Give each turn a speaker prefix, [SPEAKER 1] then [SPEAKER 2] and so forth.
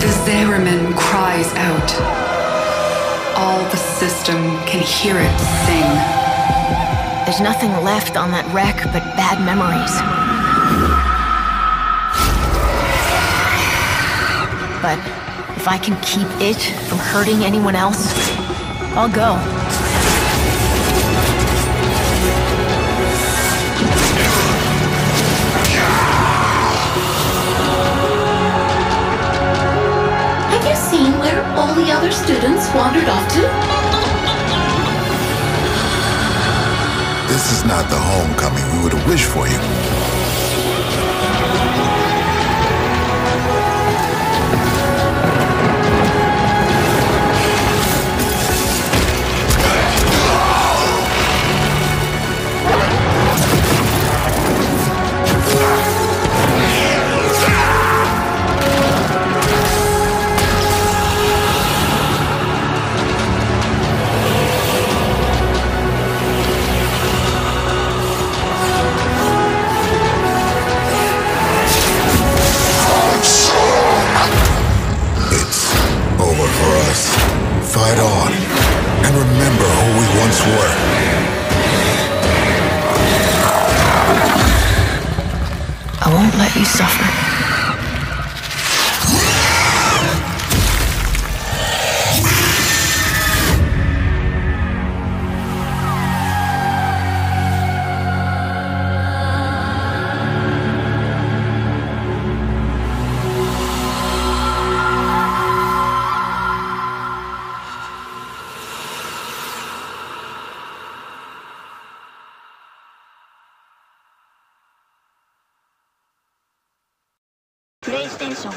[SPEAKER 1] The Zariman cries out. All the system can hear it sing.
[SPEAKER 2] There's nothing left on that wreck but bad memories. But if I can keep it from hurting anyone else, I'll go.
[SPEAKER 3] You seen where all the other students wandered off to?
[SPEAKER 4] This is not the homecoming we would have wished for you. Fight on. And remember who we once were.
[SPEAKER 2] I won't let you suffer.
[SPEAKER 5] PlayStation